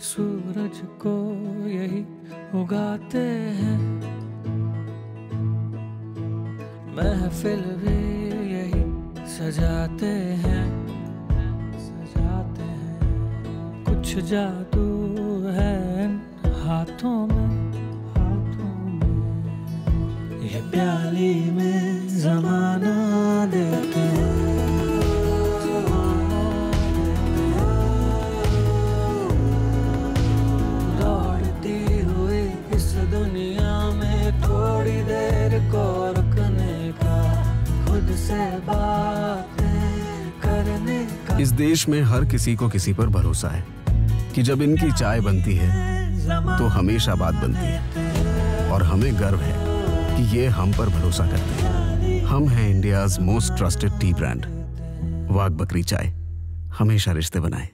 सूरज को यही उगाते हैं। महफिल भी यही सजाते हैं। सजाते हैं। कुछ जादू है हाथों में। हाथों में। ये प्याली में जमाना खुद से करने का। इस देश में हर किसी को किसी पर भरोसा है कि जब इनकी चाय बनती है तो हमेशा बात बनती है। और हमें गर्व है कि ये हम पर भरोसा करते हैं। हम हैं India's most trusted tea brand. Wagh Bakri chai. हमेशा रिश्ते बनाए।